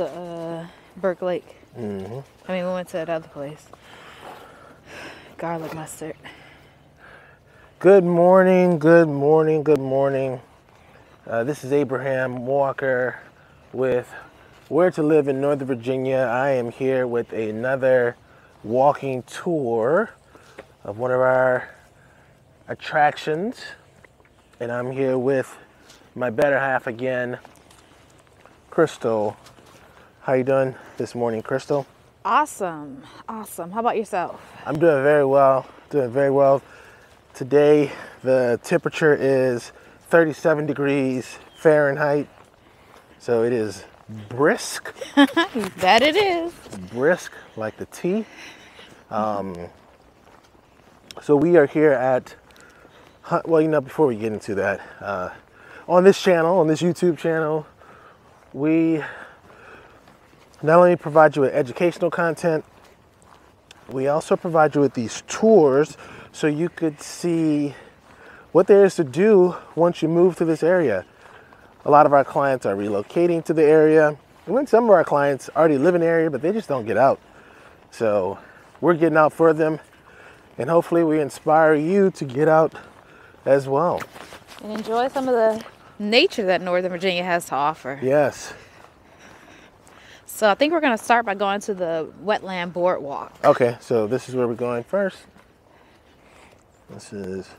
the uh, Burke Lake. hmm I mean, we went to that other place. Garlic mustard. Good morning, good morning, good morning. Uh, this is Abraham Walker with Where to Live in Northern Virginia. I am here with another walking tour of one of our attractions. And I'm here with my better half again, Crystal. How you doing this morning, Crystal? Awesome. Awesome. How about yourself? I'm doing very well. Doing very well. Today, the temperature is 37 degrees Fahrenheit. So it is brisk, that it is. brisk like the tea. Um, so we are here at, well, you know, before we get into that, uh, on this channel, on this YouTube channel, we not only provide you with educational content, we also provide you with these tours so you could see what there is to do once you move to this area. A lot of our clients are relocating to the area. And then some of our clients already live in the area, but they just don't get out. So we're getting out for them, and hopefully we inspire you to get out as well. And enjoy some of the nature that Northern Virginia has to offer. Yes. So I think we're going to start by going to the wetland boardwalk. Okay, so this is where we're going first. This is.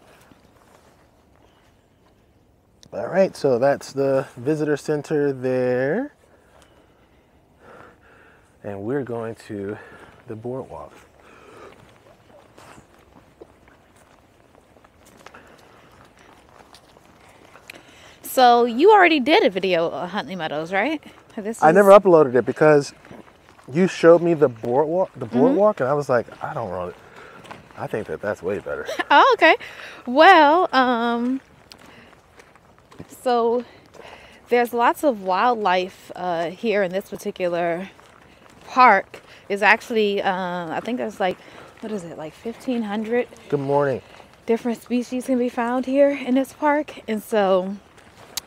All right, so that's the visitor center there. And we're going to the boardwalk. So you already did a video of Huntley Meadows, right? This I never uploaded it because you showed me the boardwalk, the boardwalk, and I was like, I don't want it. I think that that's way better. Oh, okay. Well, um, so there's lots of wildlife uh, here in this particular park. Is actually, uh, I think there's like, what is it, like 1,500 Good morning. different species can be found here in this park, and so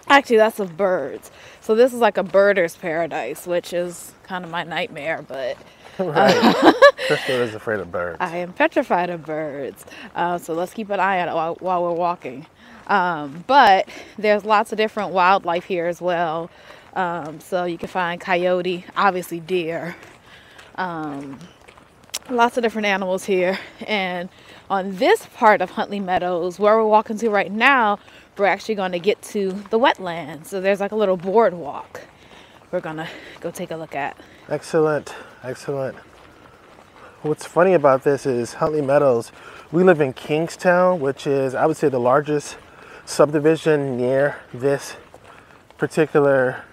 actually that's of birds. So this is like a birder's paradise, which is kind of my nightmare, but Right. Crystal is afraid of birds. I am petrified of birds. Uh, so let's keep an eye on it while, while we're walking. Um, but there's lots of different wildlife here as well. Um, so you can find coyote, obviously deer, um, lots of different animals here. And on this part of Huntley Meadows, where we're walking to right now, we're actually going to get to the wetlands. So there's like a little boardwalk we're going to go take a look at. Excellent, excellent. What's funny about this is Huntley Meadows. We live in Kingstowne, which is, I would say, the largest subdivision near this particular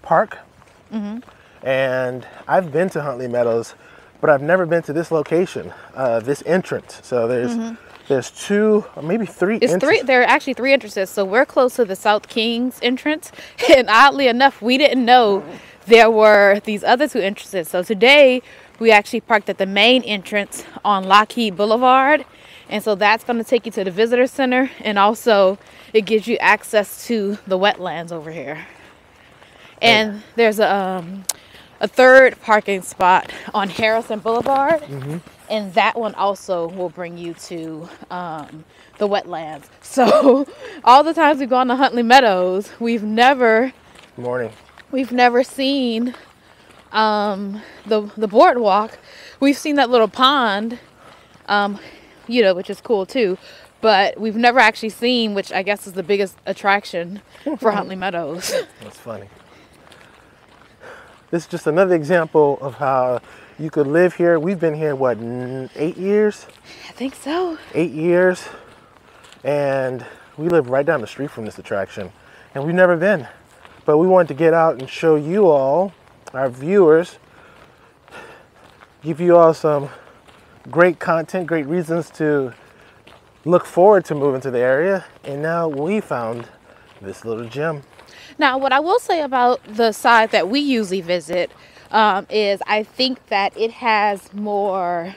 park. And I've been to Huntley Meadows, but I've never been to this location, uh, this entrance. So there's there's two, or maybe three. It's three. There are actually three entrances. So we're close to the South Kings entrance, and oddly enough, we didn't know there were these other two entrances. So today we actually parked at the main entrance on Lockheed Boulevard, and so that's going to take you to the visitor center, and also it gives you access to the wetlands over here. And there's a um, a third parking spot on Harrison Boulevard, and that one also will bring you to um, the wetlands. So, all the times we've gone to Huntley Meadows, we've never Morning. we've never seen um, the the boardwalk. We've seen that little pond, um, you know, which is cool too. But we've never actually seen, which I guess is the biggest attraction for Huntley Meadows. That's funny. This is just another example of how you could live here. We've been here, what, eight years? I think so. Eight years. And we live right down the street from this attraction. And we've never been. But we wanted to get out and show you all, our viewers, give you all some great content, great reasons to look forward to moving to the area. And now we found this little gem. Now, what I will say about the side that we usually visit um, is I think that it has more,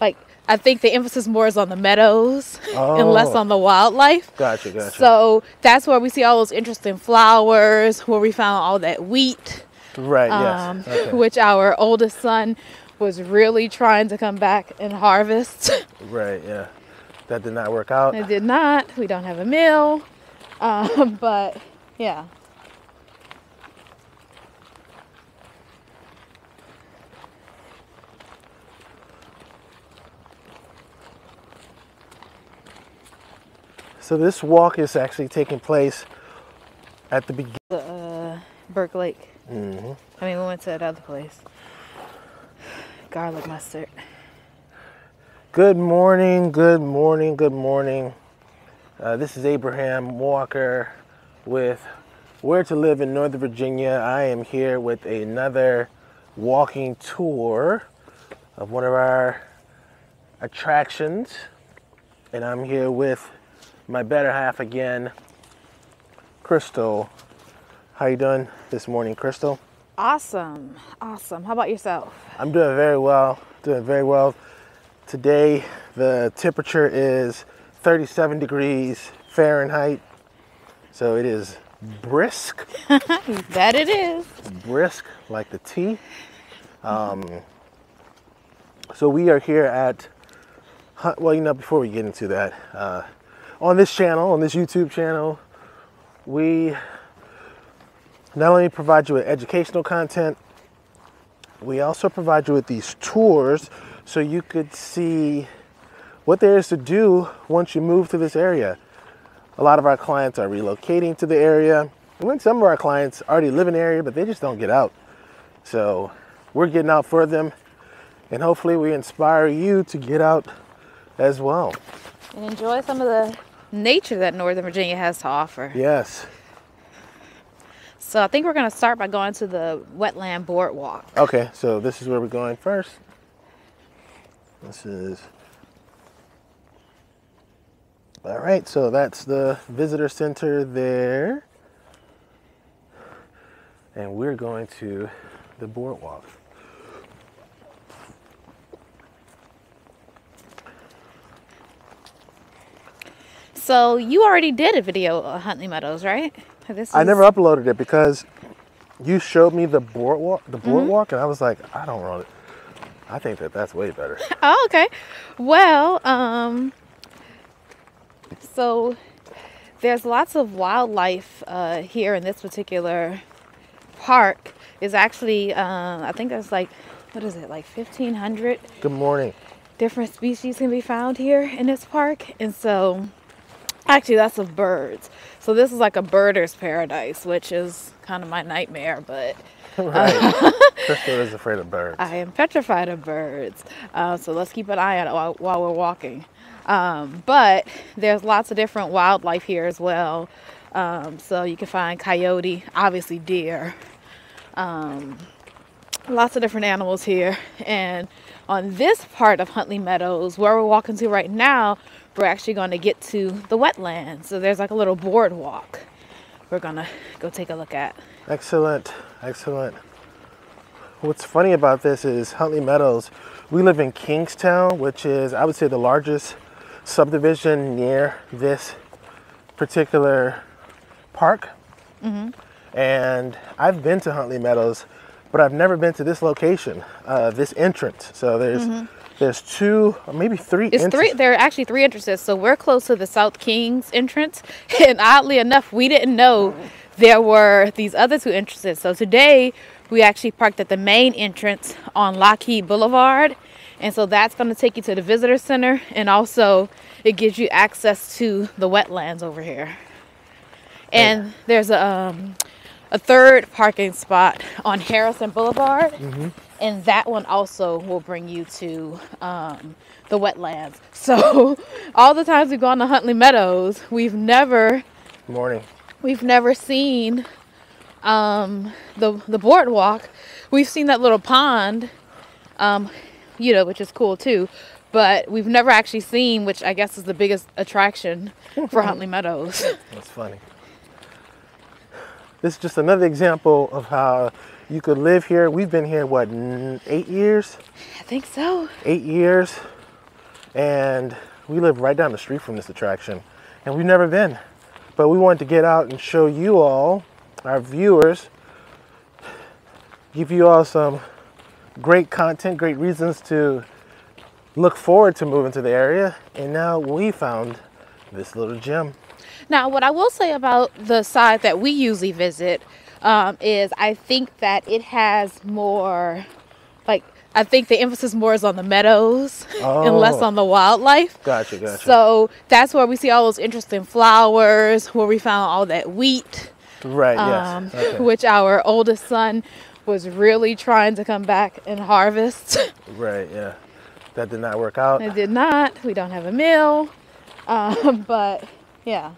like, I think the emphasis more is on the meadows and less Oh. on the wildlife. Gotcha, gotcha. So that's where we see all those interesting flowers, where we found all that wheat. Right, um, yes. Okay. which our oldest son was really trying to come back and harvest. Right, yeah. That did not work out. it did not. We don't have a mill. Um, but yeah. So this walk is actually taking place at the beginning. The uh, Burke Lake. hmm I mean, we went to that other place. Garlic mustard. Good morning, good morning, good morning. Uh, this is Abraham Walker with Where to Live in Northern Virginia. I am here with another walking tour of one of our attractions, and I'm here with my better half again, Crystal. How you doing this morning, Crystal? Awesome. Awesome. How about yourself? I'm doing very well. Doing very well. Today the temperature is 37 degrees Fahrenheit. So it is brisk, That it is. brisk like the tea. Um, so we are here at, well, you know, before we get into that, uh, on this channel, on this YouTube channel, we not only provide you with educational content, we also provide you with these tours so you could see what there is to do once you move to this area. A lot of our clients are relocating to the area. And some of our clients already live in the area, but they just don't get out. So we're getting out for them, and hopefully we inspire you to get out as well. And enjoy some of the nature that Northern Virginia has to offer. Yes. So I think we're going to start by going to the wetland boardwalk. Okay, so this is where we're going first. This is. All right, so that's the visitor center there. And we're going to the boardwalk. So you already did a video of Huntley Meadows, right? This I never uploaded it because you showed me the boardwalk, the boardwalk, and I was like, I don't want it. I think that that's way better. Oh, okay. Well, um, so there's lots of wildlife uh, here in this particular park. Is actually, um, I think there's like, what is it, like 1,500 Good morning. different species can be found here in this park. And so, actually, that's of birds. So this is like a birder's paradise, which is kind of my nightmare, but right. Crystal is afraid of birds. I am petrified of birds. Uh, so let's keep an eye on it while, while we're walking. Um, but there's lots of different wildlife here as well. Um, so you can find coyote, obviously deer, um, lots of different animals here. And on this part of Huntley Meadows, where we're walking to right now, we're actually going to get to the wetlands. So there's like a little boardwalk we're going to go take a look at. Excellent, excellent. What's funny about this is Huntley Meadows. We live in Kingstowne, which is, I would say, the largest subdivision near this particular park. And I've been to Huntley Meadows, but I've never been to this location, uh, this entrance. So there's there's two, or maybe three. It's three. There are actually three entrances. So we're close to the South Kings entrance, and oddly enough, we didn't know there were these other two entrances. So today we actually parked at the main entrance on Lockheed Boulevard, and so that's going to take you to the visitor center, and also it gives you access to the wetlands over here. And there's a um, a third parking spot on Harrison Boulevard, and that one also will bring you to um, the wetlands. So, all the times we've gone to Huntley Meadows, we've never Morning. we've never seen um, the the boardwalk. We've seen that little pond, um, you know, which is cool too. But we've never actually seen, which I guess is the biggest attraction for Huntley Meadows. That's funny. This is just another example of how you could live here. We've been here, what, eight years? I think so. Eight years. And we live right down the street from this attraction. And we've never been. But we wanted to get out and show you all, our viewers, give you all some great content, great reasons to look forward to moving to the area. And now we found this little gem. Now, what I will say about the side that we usually visit um, is I think that it has more, like, I think the emphasis more is on the meadows and less Oh. on the wildlife. Gotcha, gotcha. So that's where we see all those interesting flowers, where we found all that wheat, right, um, yes. Okay. which our oldest son was really trying to come back and harvest. Right, yeah. That did not work out. it did not. We don't have a mill. Um, but yeah.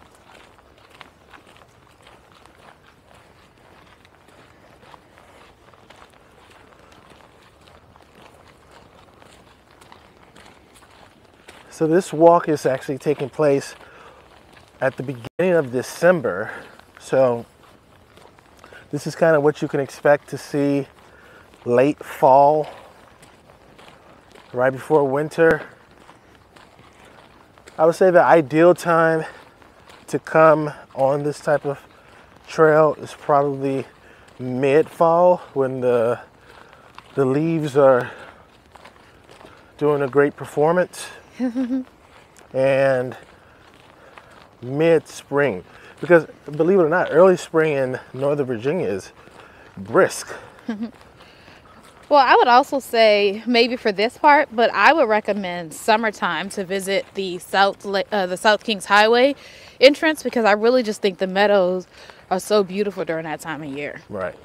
So this walk is actually taking place at the beginning of December. So this is kind of what you can expect to see late fall, right before winter. I would say the ideal time to come on this type of trail is probably mid fall when the the leaves are doing a great performance and mid spring because believe it or not early spring in northern virginia is brisk. Well, I would also say maybe for this part, but I would recommend summertime to visit the South uh, the South Kings Highway entrance because I really just think the meadows are so beautiful during that time of year. right.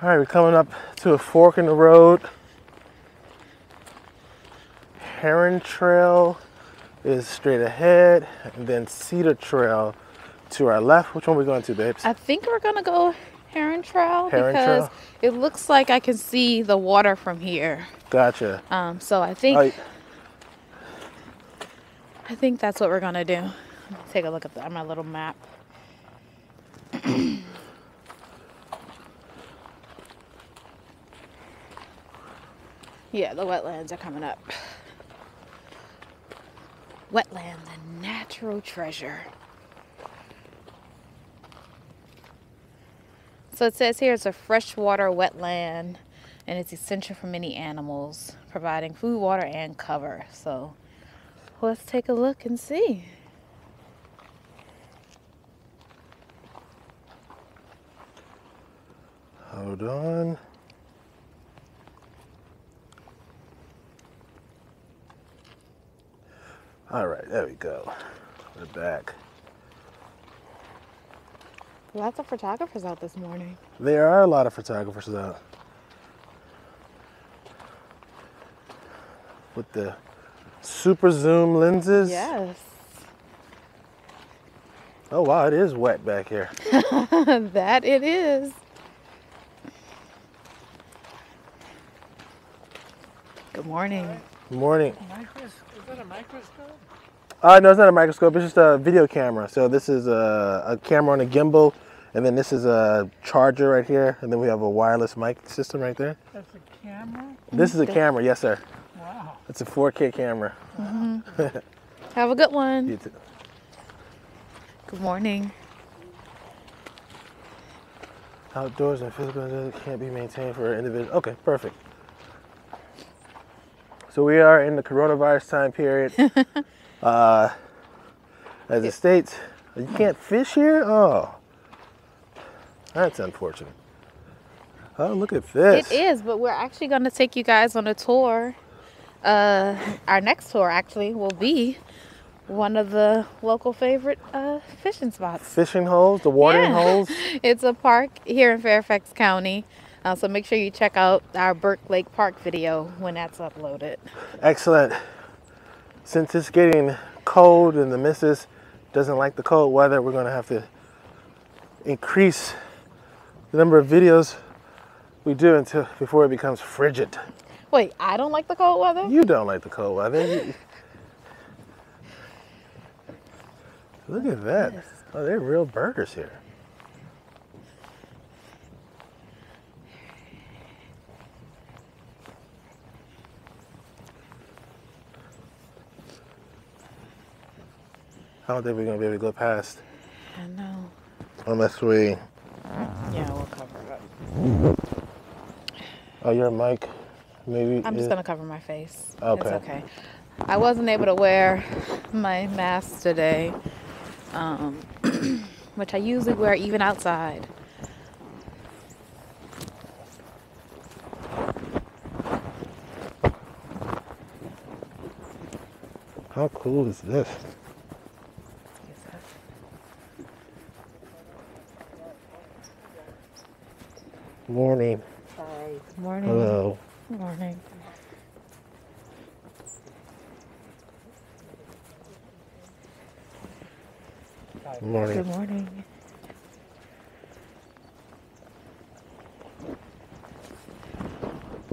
All right we're coming up to a fork in the road heron trail is straight ahead and then cedar trail to our left which one are we going to babes I think we're gonna go Heron Trail Heron because Trail? it looks like I can see the water from here. gotcha Um, so I think Oh, I think that's what we're gonna do. Take a look at the, my little map. yeah, the wetlands are coming up. Wetland, the natural treasure. So it says here it's a freshwater wetland and it's essential for many animals, providing food, water, and cover. So let's take a look and see. Hold on. All right, there we go. We're back. Lots of photographers out this morning. There are a lot of photographers out with the super zoom lenses. Yes. Oh wow, it is wet back here. that it is. Good morning. Good morning. Micros- is that a microscope? Uh, no, it's not a microscope. It's just a video camera. So this is a, a camera on a gimbal, and then this is a charger right here, and then we have a wireless mic system right there. That's a camera? This is a camera, yes, sir. Wow. It's a 4K camera. Have a good one. You too. Good morning. Outdoors and physical can't be maintained for an individual. Okay, perfect. So we are in the coronavirus time period. uh, as it states, you can't fish here. Oh, that's unfortunate. Oh, look at this. It is, but we're actually going to take you guys on a tour. Uh, our next tour actually will be one of the local favorite uh, fishing spots. Fishing holes, the watering Yeah. holes. It's a park here in Fairfax County. Uh, so make sure you check out our Burke Lake Park video when that's uploaded. Excellent. Since it's getting cold and the missus doesn't like the cold weather, we're going to have to increase the number of videos we do until before it becomes frigid. Wait, I don't like the cold weather? You don't like the cold weather. Look at that. Oh, they're real birders here. I don't think we're gonna be able to go past. I know. Unless we. Yeah, we'll cover it up. Oh, your mic. Maybe. I'm just gonna cover my face. Okay. It's okay. I wasn't able to wear my mask today, um, which I usually wear even outside. How cool is this? Morning. Good morning. Hello. Good morning. Morning. Good morning.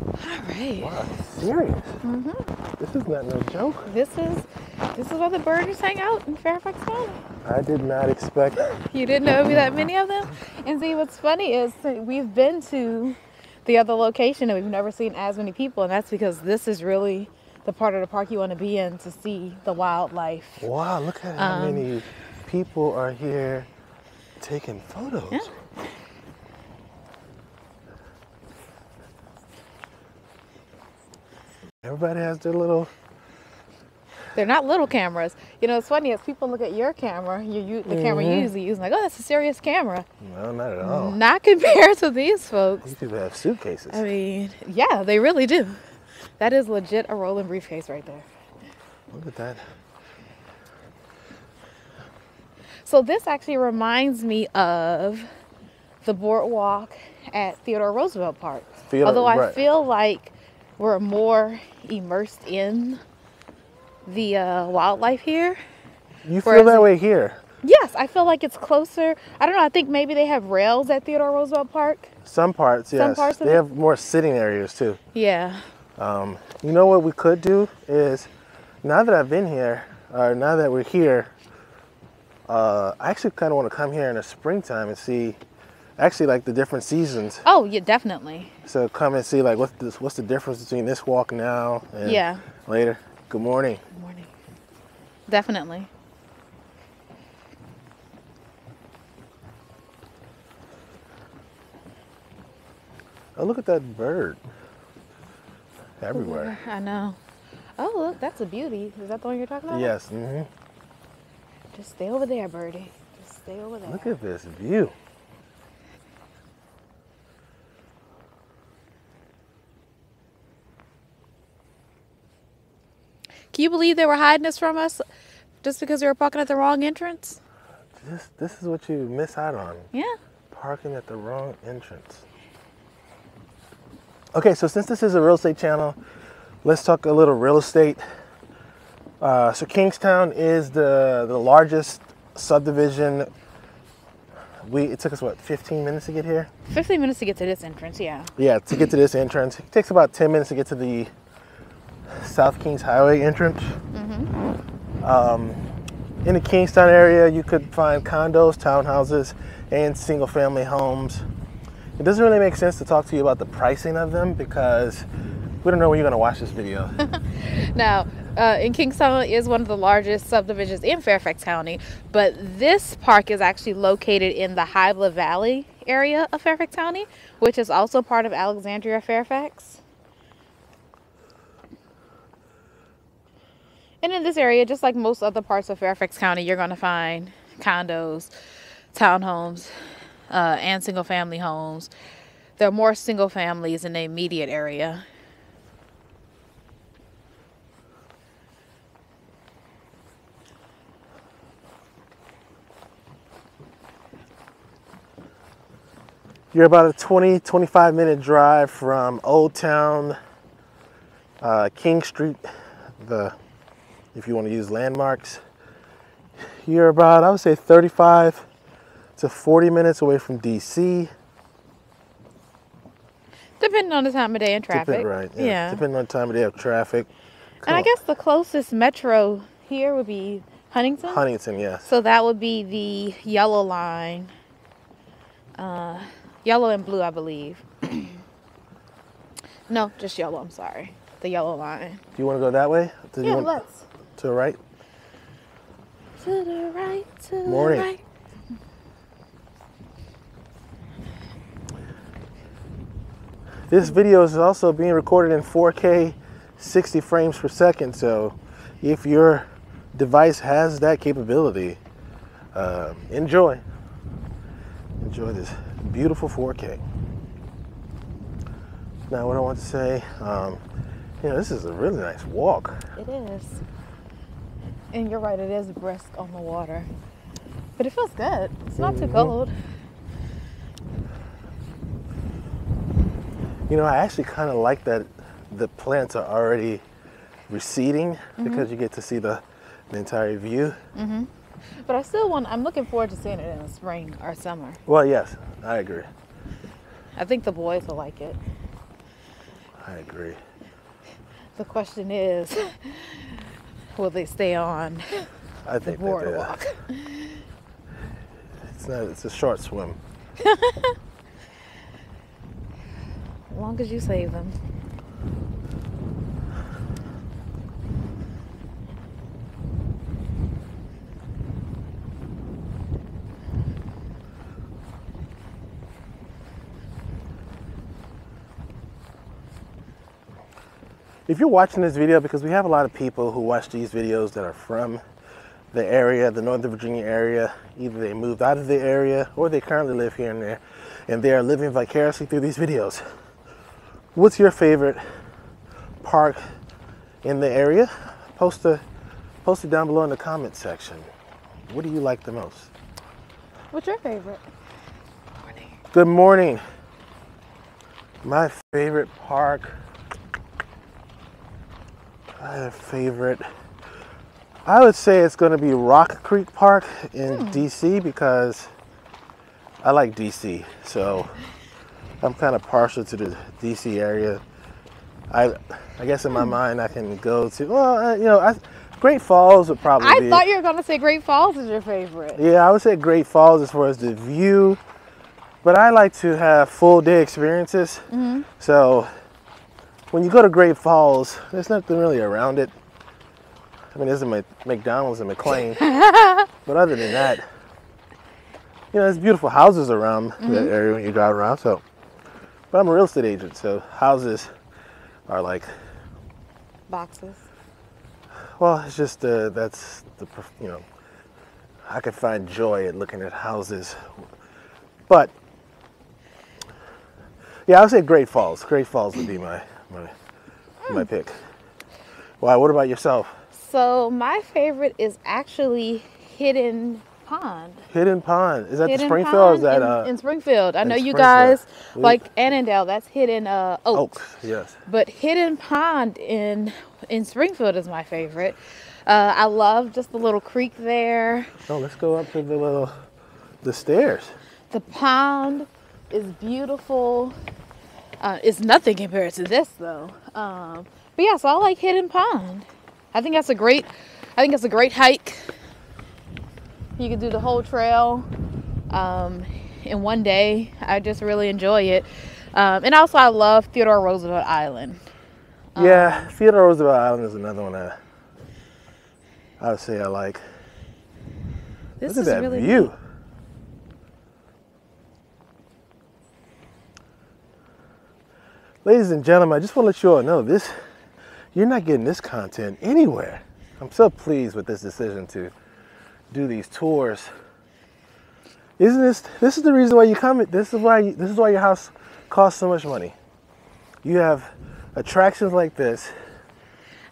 All right. Wow, serious? Mm-hmm. This is not no joke. This is this is where the birdies hang out in Fairfax County. I did not expect. You didn't know be that many of them. And see, what's funny is we've been to the other location and we've never seen as many people, and that's because this is really the part of the park you want to be in to see the wildlife. Wow, look at how Um, many people are here taking photos. Yeah. Everybody has their little. They're not little cameras. You know, it's funny as people look at your camera, you, you the camera you Mhm. usually use, like, oh, that's a serious camera. No, not at all. Not compared to these folks. These people have suitcases. I mean, yeah, they really do. That is legit a rolling briefcase right there. Look at that. So this actually reminds me of the boardwalk at Theodore Roosevelt Park. Theodore- Although I right. feel like we're more immersed in the uh, wildlife here. You feel that way here. Yes, I feel like it's closer. I don't know. I think maybe they have rails at Theodore Roosevelt Park. Some parts, yes. Some parts of they have more sitting areas too. Yeah. Um, you know what we could do is, now that I've been here, or now that we're here, uh, I actually kind of want to come here in the springtime and see, actually like the different seasons. Oh, yeah, definitely. So come and see like what's this, what's the difference between this walk now and Yeah. later. Good morning. Good morning. Definitely. Oh, look at that bird. Everywhere. I know. Oh, look, that's a beauty. Is that the one you're talking about? Yes. hmm Just stay over there, birdie. Just stay over there. Look at this view. Can you believe they were hiding this from us just because we were parking at the wrong entrance? This this is what you miss out on. Yeah. Parking at the wrong entrance. Okay, so since this is a real estate channel, let's talk a little real estate. Uh, so Kingstowne is the the largest subdivision. We it took us what 15 minutes to get here. 15 minutes to get to this entrance, yeah. Yeah, to get to this entrance, it takes about 10 minutes to get to the South Kings Highway entrance. Um, in the Kingstowne area, you could find condos, townhouses, and single family homes. It doesn't really make sense to talk to you about the pricing of them because we don't know when you're going to watch this video. Now, uh, in Kingstowne is one of the largest subdivisions in Fairfax County, but this park is actually located in the Hybla Valley area of Fairfax County, which is also part of Alexandria Fairfax. And in this area, just like most other parts of Fairfax County, you're going to find condos, townhomes, uh, and single family homes. There are more single families in the immediate area. You're about a 20, 25 minute drive from Old Town, uh, King Street, the, if you want to use landmarks. You're about, I would say 35 to 40 minutes away from DC. Depending on the time of day and traffic. Depend- right. Yeah. Depending on the time of day of traffic. And I Cool. guess the closest metro here would be Huntington. Huntington, yes. So that would be the yellow line. Uh, yellow and blue, I believe. no, just yellow. I'm sorry. The yellow line. Do you want to go that way? Do you yeah, want let's. To the right. To the right, to Morning. the right. This video is also being recorded in 4K 60 frames per second, so if your device has that capability, um, enjoy. Enjoy this beautiful 4K. Now, what I want to say, um, you know, this is a really nice walk. It is. And you're right, it is brisk on the water. But it feels good. It's not too Mhm. cold. You know, I actually kind of like that the plants are already receding because you get to see the, the entire view. But I still want, I'm looking forward to seeing it in the spring or summer. Well, yes, I agree. I think the boys will like it. I agree. The question is, will they stay on I think uh, boardwalk? it's not. It's a short swim. As long as you save them. If you're watching this video, because we have a lot of people who watch these videos that are from the area, the Northern Virginia area, either they moved out of the area or they currently live here and there, and they are living vicariously through these videos. What's your favorite park in the area? Post a post it down below in the comment section. What do you like the most? What's your favorite? Morning. Good morning. My favorite park. My favorite. I would say it's going to be Rock Creek Park in hmm. DC because I like DC. So I'm kind of partial to the DC area. I I guess in my hmm. mind I can go to well, uh, you know, I, Great Falls would probably I be thought you were going to say Great Falls is your favorite. yeah, I would say Great Falls as far as the view, but I like to have full day experiences. Mm-hmm. So when you go to Great Falls, there's nothing really around it. I mean, there's a Mc- McDonald's in McLean, but other than that, you know, there's beautiful houses around that area when you drive around. So, but I'm a real estate agent, so houses are like Boxes. Well, it's just uh, that's the you know I could find joy in looking at houses, but yeah, I would say Great Falls. Great Falls would be my my my pick. Why? What about yourself? So my favorite is actually Hidden Pond. Hidden Pond is that Hidden the Springfield? Or is that in, uh, in Springfield? I know you guys We- like Annandale. That's Hidden uh, Oaks. Oaks? Yes. But Hidden Pond in in Springfield is my favorite. Uh, I love just the little creek there. No, let's go up to the little the stairs. The pond is beautiful. Uh, it's nothing compared to this though. Um, but yeah, so I like Hidden Pond. I think that's a great. I think that's a great hike. You can do the whole trail um, in one day. I just really enjoy it. Um, and also, I love Theodore Roosevelt Island. yeah, Theodore Roosevelt Island is another one that I would say I like. This Look at is that really view. neat. Ladies and gentlemen, I just want to let you all know this you're not getting this content anywhere. I'm so pleased with this decision to do these tours. Isn't this this is the reason why you come this is why this is why your house costs so much money. You have attractions like this.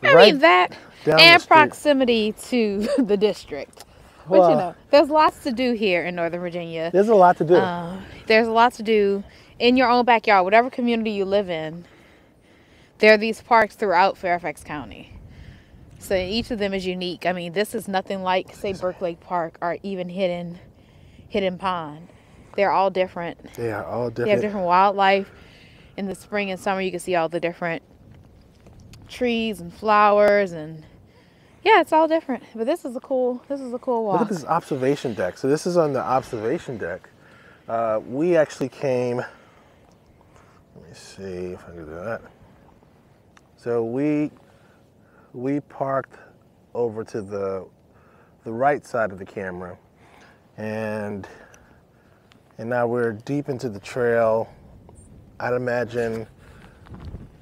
I right mean that and proximity to the district. But you Well- know, there's lots to do here in Northern Virginia. There's a lot to do. Uh, there's a lot to do in your own backyard, whatever community you live in. There are these parks throughout Fairfax County. So each of them is unique. I mean, this is nothing like, say, Burke Lake Park or even Hidden Hidden Pond. They're all different. they are all different. They have different. wildlife. In the spring and summer, you can see all the different trees and flowers, and yeah, it's all different. But this is a cool. This is a cool walk. Look at this observation deck. So this is on the observation deck. Uh, we actually came. Let me see if I can do that. So we we parked over to the the right side of the camera, and and now we're deep into the trail. I'd imagine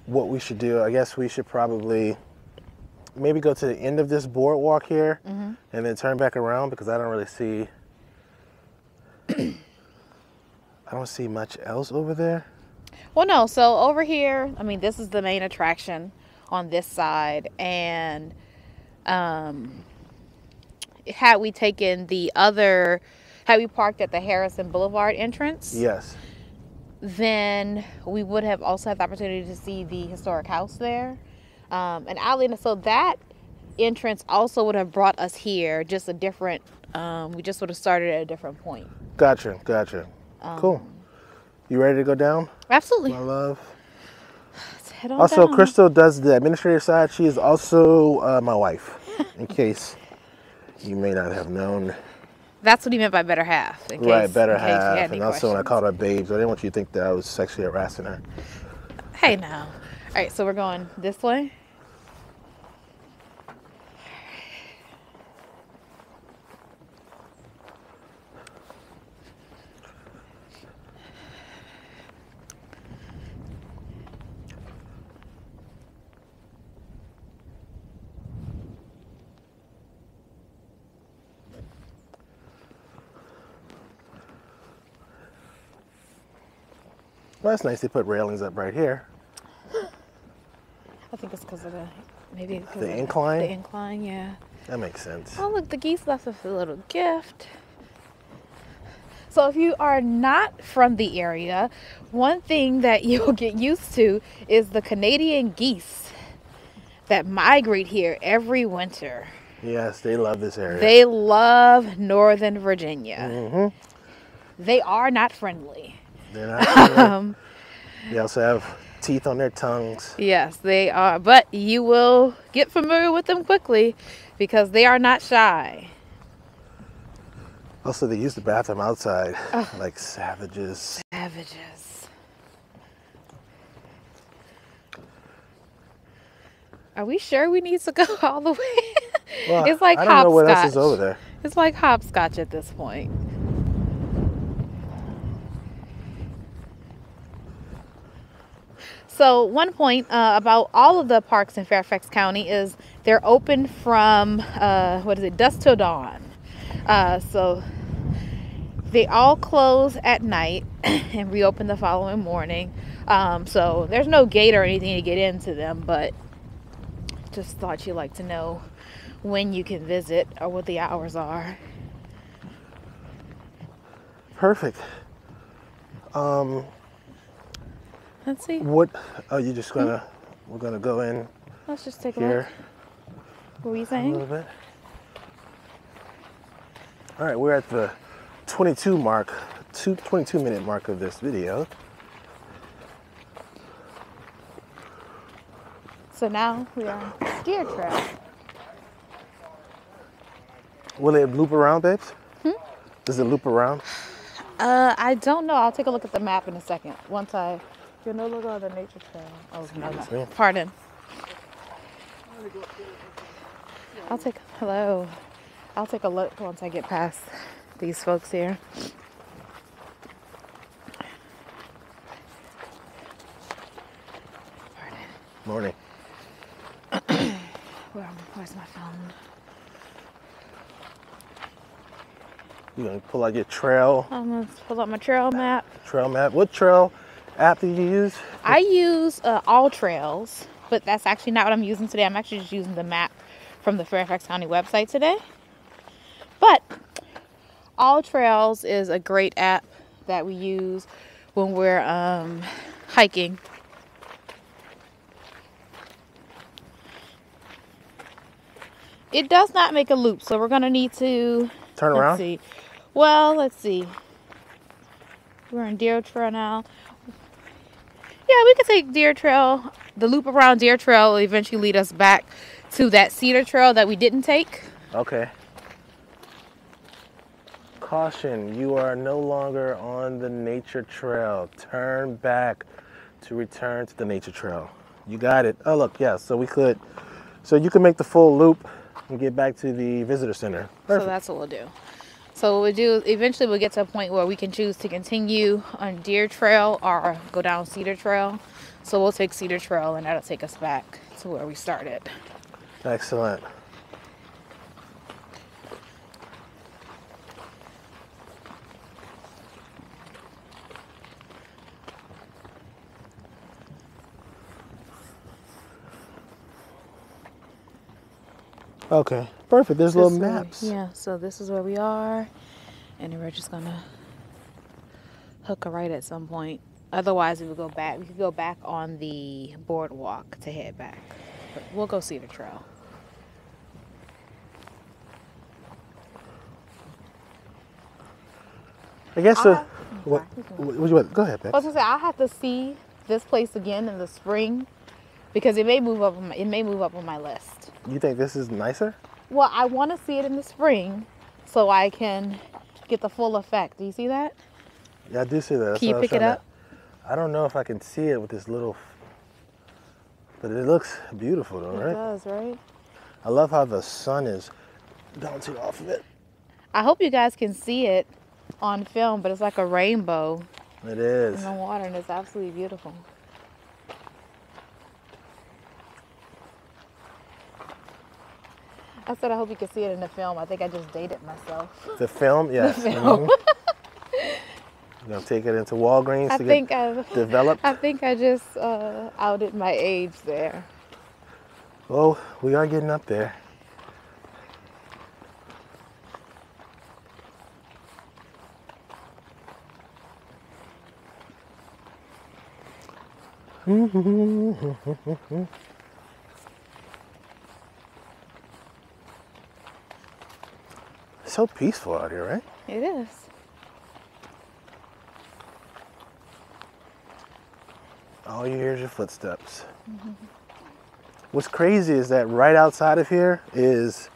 what we should do, I guess we should probably maybe go to the end of this boardwalk here Mm-hmm. and then turn back around because I don't really see. I don't see much else over there. Well, no. So over here, I mean, this is the main attraction on this side, and um, had we taken the other, had we parked at the Harrison Boulevard entrance, Yes. then we would have also had the opportunity to see the historic house there. Um, and oddly so that entrance also would have brought us here, just a different. Um, we just would have started at a different point. Gotcha. Gotcha. cool. You ready to go down, Absolutely. my love? Let's head on Also, down. Crystal does the administrative side. She is also uh, my wife, in case you may not have known. That's what he meant by better half. In case, right, better in case you had half. And also, when I called her babes, I didn't want you to think that I was sexually harassing her. Hey now. All right, so we're going this way. Well, that's nice. They put railings up right here. I think it's because of the maybe The incline? The incline, yeah. That makes sense. Oh look, the geese left us a little gift. So if you are not from the area, one thing that you'll get used to is the Canadian geese that migrate here every winter. Yes, they love this area. They love Northern Virginia. Mhm. They are not friendly. They're not. Um, they also have teeth on their tongues. yes, they are, but you will get familiar with them quickly because they are not shy. Also, they use the bathroom outside like savages. Savages. Are we sure we need to go all the way? Well, it's like I don't know what else hopscotch. is over there. It's like hopscotch at this point. So one point uh, about all of the parks in Fairfax County is they're open from uh, what is it, dusk till dawn. Uh, so they all close at night and reopen the following morning. Um, so there's no gate or anything to get into them, but just thought you'd like to know when you can visit or what the hours are. Perfect. Um, Let's see. what? Oh, you just gonna? We're gonna go in Let's just take a here look. What were you a little bit. All right, we're at the 22 mark, two, 22 minute mark of this video. So now we are on Deer Trail. Will it loop around, babes? Hmm? Does it loop around? Uh, I don't know. I'll take a look at the map in a second. Once I, you're no longer on the nature trail. Oh no, Excuse no. me? Pardon. I'll take hello. I'll take a look once I get past these folks here. Pardon. Morning. Where, where's my phone? You gonna pull out your trail I'm gonna pull out my trail map. trail map? What trail app do you use? I use uh, All Trails, but that's actually not what I'm using today. I'm actually just using the map from the Fairfax County website today. But All Trails is a great app that we use when we're um, hiking. It does not make a loop, so we're gonna need to Turn Let's around. see. Well, let's see. We're on Deer Trail now. Yeah, we could take Deer Trail. The loop around Deer Trail will eventually lead us back to that Cedar Trail that we didn't take. Okay. Caution, you are no longer on the nature trail. Turn back to return to the nature trail. You got it. Oh, look, yeah, so we could, so you can make the full loop and get back to the visitor center. So that's what we'll do. So what we'll do, eventually we'll get to a point where we can choose to continue on Deer Trail or go down Cedar Trail. So we'll take Cedar Trail and that'll take us back to where we started. Excellent. Okay, perfect. There's little This way- maps. Yeah, so this is where we are. And we're just gonna hook a right at some point. Otherwise we would go back. We could go back on the boardwalk to head back. But we'll go see the Trail. I guess. I- Uh, what, what, what you want? Go ahead, I was gonna say I have to see this place again in the spring because it may move up. It may move up on my list. You think this is nicer? Well, I want to see it in the spring so I can get the full effect. Do you see that? Yeah, I do see that. That's Can you pick it up? to- I don't know if I can see it with this little, but it looks beautiful though, It right? does, right? I love how the sun is bouncing off of it. I hope you guys can see it on film, but it's like a rainbow It is. in the water, and it's absolutely beautiful. I said I hope you can see it in the film. I think I just dated myself. The film, yes. The film. mhm. You're gonna take it into Walgreens I to think get I, developed. I think I just uh, outed my age there. Well, we are getting up there. So peaceful out here, right? It is. All you hear is your footsteps. What's crazy is that right outside of here is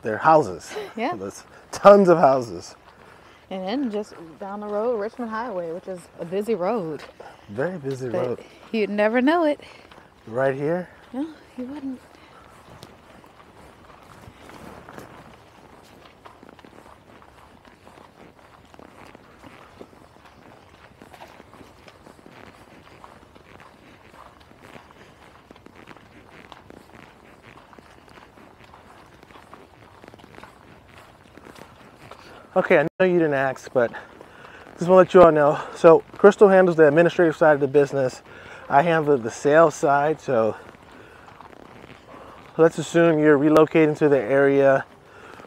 their houses. Yeah. There's tons of houses. And then just down the road, Richmond Highway, which is a busy road. Very busy But road. you'd never know it. Right here. No, you wouldn't. Okay, I know you didn't ask, but just want to let you all know. So, Crystal handles the administrative side of the business. I handle the sales side. So, let's assume you're relocating to the area.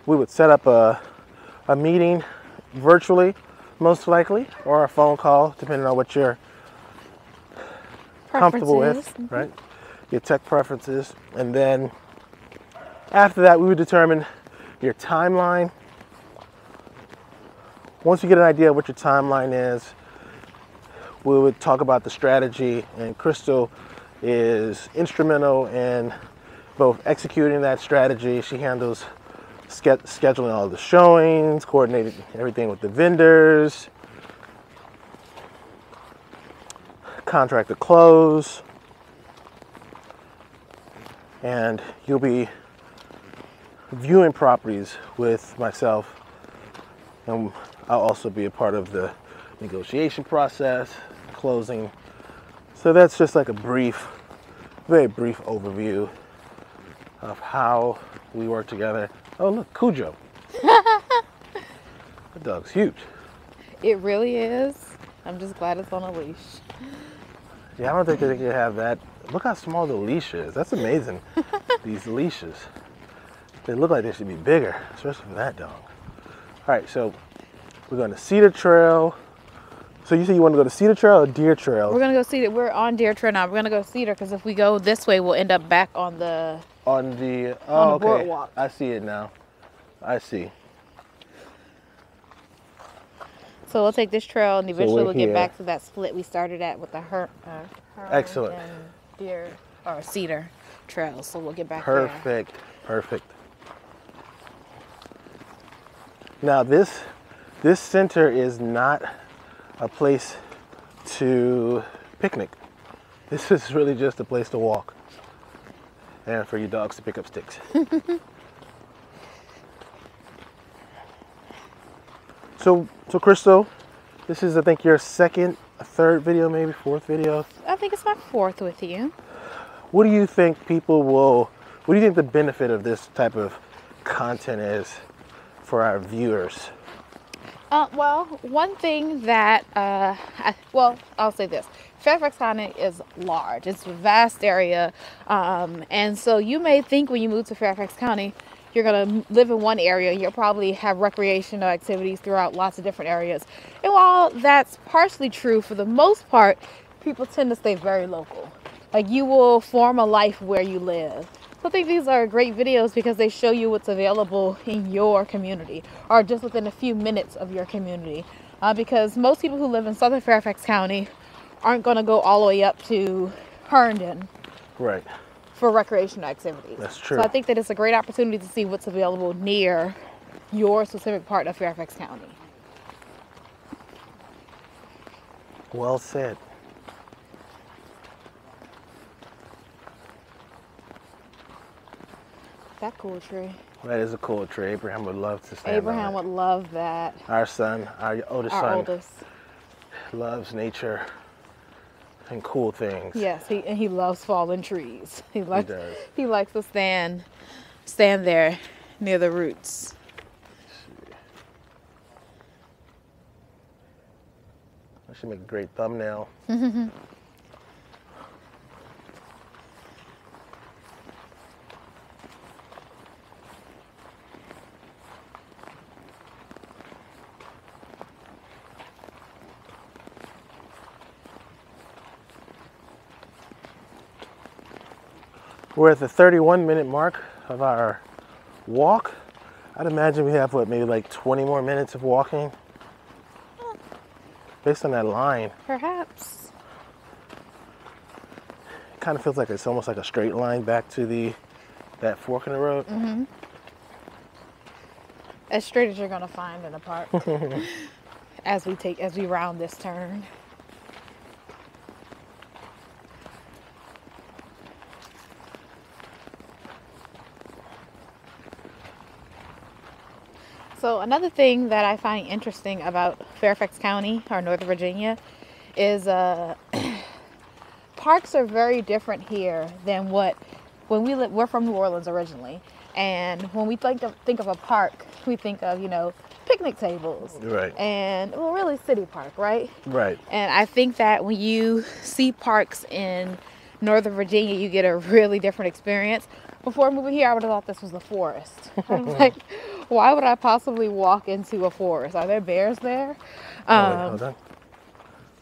We would set up a, a meeting virtually, most likely, or a phone call, depending on what you're comfortable with, Preferences. Mm-hmm. right? Your tech preferences. And then after that, we would determine your timeline. Once you get an idea of what your timeline is, we would talk about the strategy. And Crystal is instrumental in both executing that strategy. She handles ske- scheduling all the showings, coordinating everything with the vendors, contract to close, and you'll be viewing properties with myself, and I'll also be a part of the negotiation process, closing. So that's just like a brief, very brief overview of how we work together. Oh, look, Cujo. the dog's huge. It really is. I'm just glad it's on a leash. Yeah, I don't think they could have that. Look how small the leash is. That's amazing. These leashes. They look like they should be bigger, especially for that dog. All right, so we're going to Cedar Trail. So you say you want to go to Cedar Trail or Deer Trail? We're gonna go Cedar. We're on Deer Trail now. We're gonna go Cedar because if we go this way, we'll end up back on the. on the oh, On the okay. boardwalk. I see it now. I see. So we'll take this trail, and eventually we're we'll get back to that split we started at with the her, uh, Hearn Excellent. Deer or Cedar Trail. So we'll get back there. Perfect. Perfect. Now this this center is not a place to picnic. This is really just a place to walk. And for your dogs to pick up sticks. so so Crystal, this is I think your second a third video, maybe fourth video. I think it's my fourth with you. What do you think people will? What do you think the benefit of this type of content is for our viewers? Uh, well, one thing that, uh, I, well, I'll say this. Fairfax County is large. It's a vast area. Um, and so you may think when you move to Fairfax County, you're going to live in one area. You'll probably have recreational activities throughout lots of different areas. And while that's partially true, for the most part, people tend to stay very local. Like you will form a life where you live. So I think these are great videos because they show you what's available in your community or just within a few minutes of your community. Uh, because most people who live in southern Fairfax County aren't going to go all the way up to Herndon Right. for recreational activities. That's true. So I think that it's a great opportunity to see what's available near your specific part of Fairfax County. Well said. That cool tree. That is a cool tree. Abraham would love to stand Abraham would love that. Our son, our oldest Our son, oldest. loves nature and cool things. Yes, he and he loves fallen trees. He likes does. he likes to stand stand there near the roots. That should make a great thumbnail. We're at the 31 minute mark of our walk. I'd imagine we have what, maybe like 20 more minutes of walking? Based on that line, Perhaps. it kind of feels like it's almost like a straight line back to the that fork in the road. Mm-hmm. As straight as you're gonna find in a park. as we take as we round this turn. So another thing that I find interesting about Fairfax County or Northern Virginia is uh, parks are very different here than what when we live. We're from New Orleans originally, and when we think of think of a park, we think of you know picnic tables Right. and well, really city park, right? Right. And I think that when you see parks in Northern Virginia, you get a really different experience. Before moving here, I would have thought this was a forest. I'm like, why would I possibly walk into a forest? Are there bears there? Oh, wait, Um, hold on.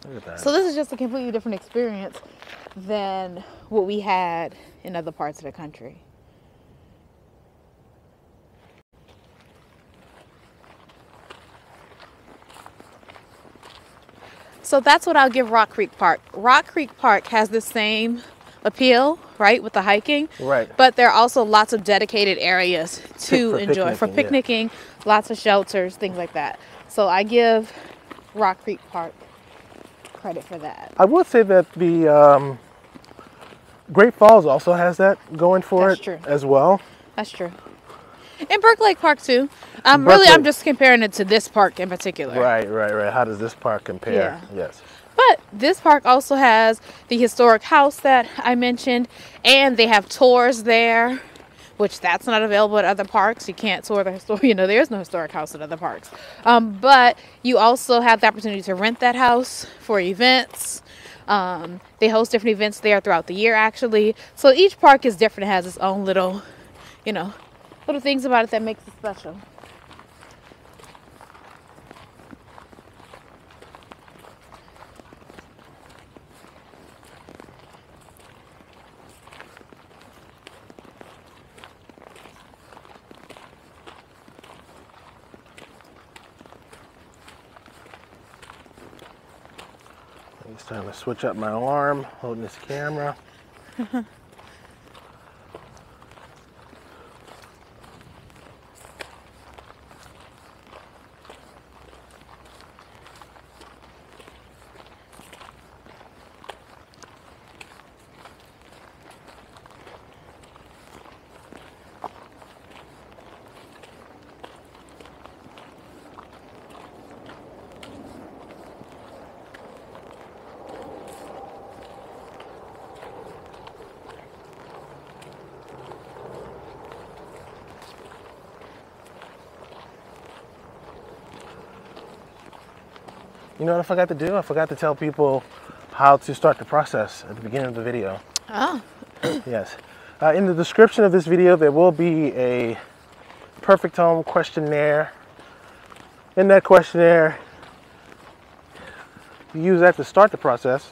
Look at that. so this is just a completely different experience than what we had in other parts of the country. So that's what I'll give Rock Creek Park. Rock Creek Park has the same appeal, right, with the hiking. Right. But there are also lots of dedicated areas to for enjoy for picnicking, picnicking, lots of shelters, things like that. So I give Rock Creek Park credit for that. I would say that the um, Great Falls also has that going for That's it true. as well. That's true. And Burke Lake Park too. Um, really, I'm just comparing it to this park in particular. Right, right, right. How does this park compare? Yeah. Yes. But this park also has the historic house that I mentioned, and they have tours there, which that's not available at other parks. You can't tour the historic, you know, there's no historic house at other parks. Um, but you also have the opportunity to rent that house for events. Um, they host different events there throughout the year, actually. So each park is different, it has its own little, you know, little things about it that makes it special. Time to switch up my arm, holding this camera. You know what I forgot to do? I forgot to tell people how to start the process at the beginning of the video. Oh, Yes. Uh, in the description of this video, there will be a perfect home questionnaire. In that questionnaire, you use that to start the process.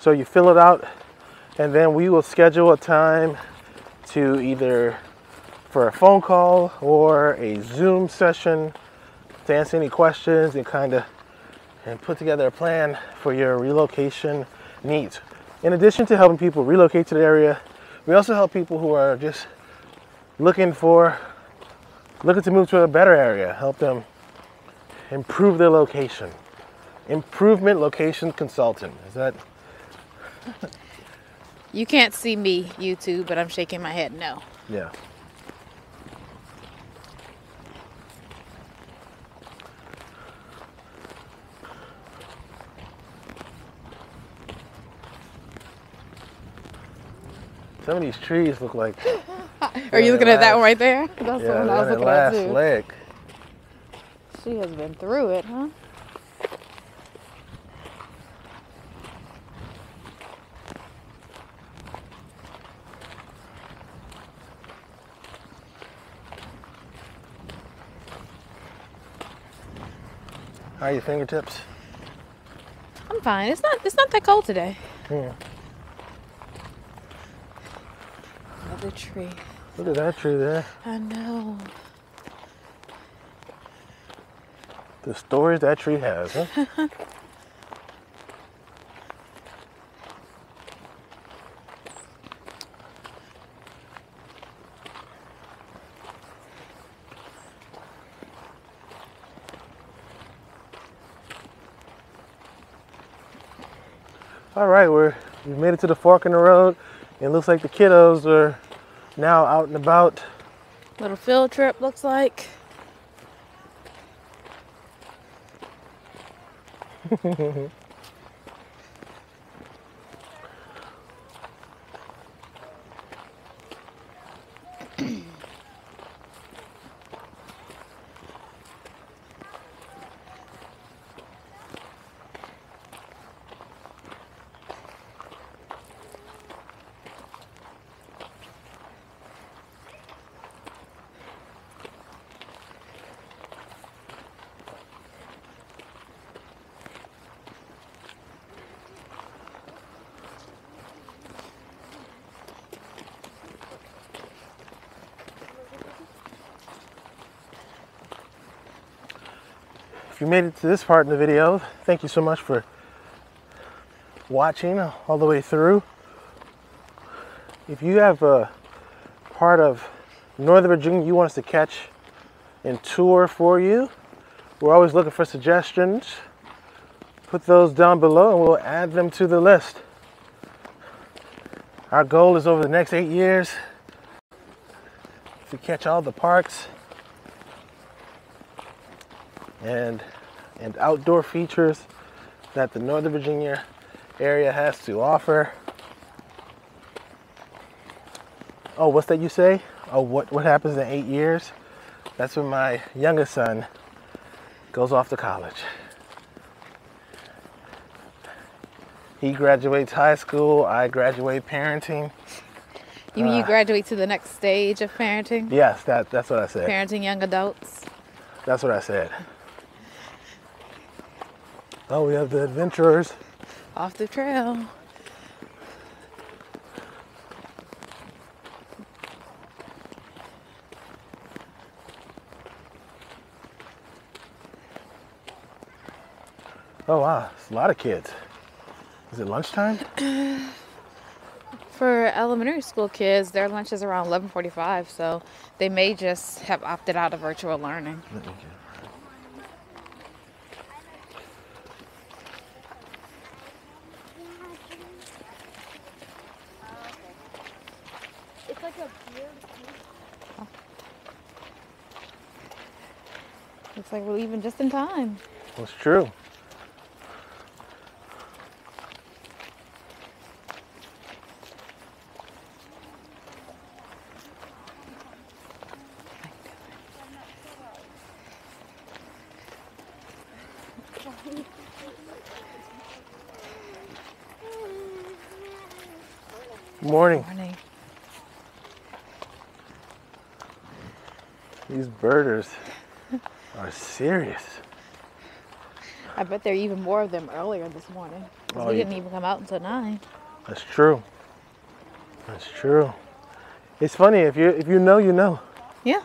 So you fill it out, and then we will schedule a time to either for a phone call or a Zoom session to answer any questions and kind of and put together a plan for your relocation needs. In addition to helping people relocate to the area, we also help people who are just looking for looking to move to a better area, help them improve their location. Improvement location consultant. Is that you can't see me, YouTube, but I'm shaking my head no. yeah. Some of these trees look like Are you looking at that one right there? That's the yeah, one I was looking the at last too. lick. She has been through it, huh? How are your fingertips? I'm fine. It's not. It's not that cold today. Yeah. Another tree. Look at that tree there. I know. The stories that tree has, huh? All right, we're we've made it to the fork in the road. It looks like the kiddos are now out and about. Little field trip looks like. you made it to this part in the video, thank you so much for watching all the way through. If you have a part of Northern Virginia you want us to catch and tour for you, we're always looking for suggestions. Put those down below and we'll add them to the list. Our goal is over the next eight years to catch all the parks and and outdoor features that the Northern Virginia area has to offer. Oh, what's that you say? Oh, what what happens in eight years? That's when my youngest son goes off to college. He graduates high school. I graduate parenting. You mean you Uh, graduate to the next stage of parenting? Yes, that that's what I said. Parenting young adults. That's what I said. Oh, we have the adventurers. Off the trail. Oh wow, it's a lot of kids. Is it lunchtime? For elementary school kids, their lunch is around 11:45, so they may just have opted out of virtual learning. It's Looks like we're leaving just in time. That's true. Morning. Morning. These birders are serious. I bet there are even more of them earlier this morning. Oh, we didn't even come out until nine. That's true. That's true. It's funny if you if you know you know. Yeah.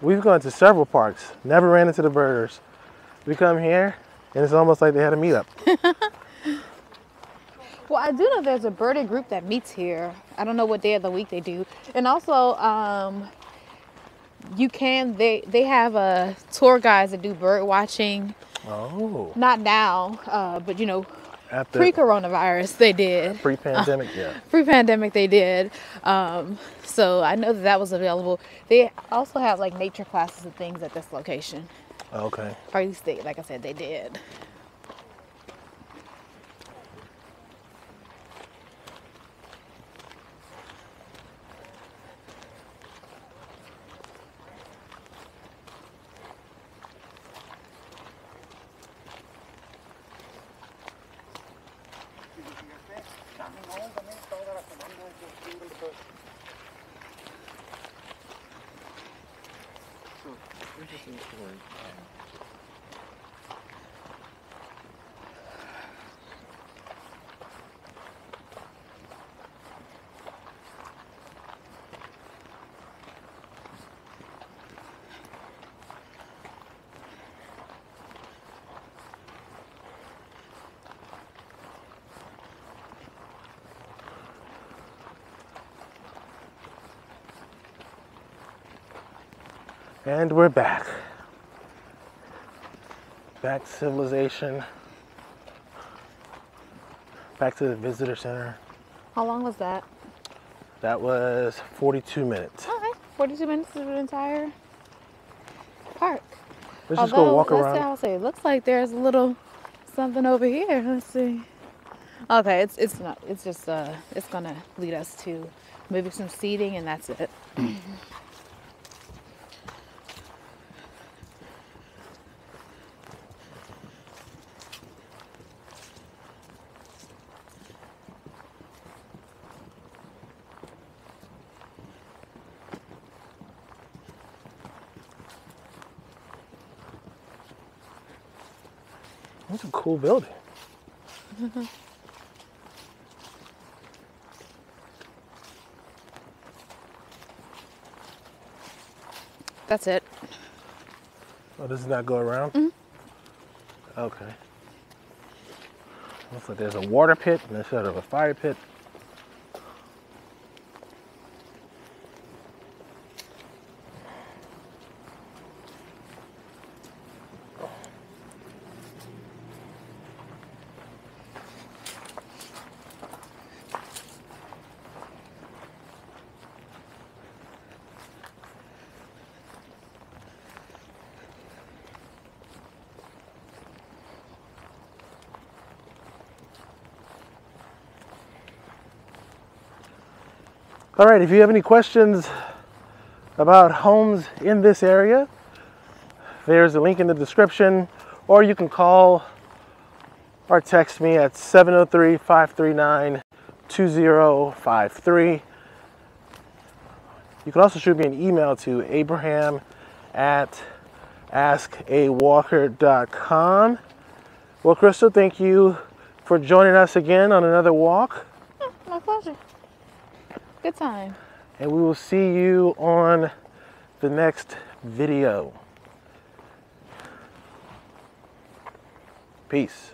We've gone to several parks, never ran into the birders. We come here, and it's almost like they had a meetup. Well, I do know there's a birded group that meets here. I don't know what day of the week they do. And also, um, you can they they have uh, tour guides that do bird watching. Oh, Not now, uh, but you know, after pre-coronavirus they did. pre-pandemic, yeah. Pre-pandemic they did. Um, so I know that that was available. They also have like nature classes and things at this location. Okay. Or at least they, like I said, they did. Russian story. And we're back. Back to civilization. Back to the visitor center. How long was that? That was 42 minutes. Okay, 42 minutes to an entire park. Let's just go walk around. see, I'll say, it looks like there's a little something over here. Let's see. Okay, it's it's not. It's just uh, it's gonna lead us to maybe some seating, and that's it. That's a cool building. That's it. Oh, does it not go around? Mm-hmm. Okay. Looks like there's a water pit instead of a fire pit. All right, if you have any questions about homes in this area, there's a link in the description, or you can call or text me at 703 539 2053. You can also shoot me an email to abraham at askawalker.com. Well, Crystal, thank you for joining us again on another walk. Good time. and we will see you on the next video. Peace.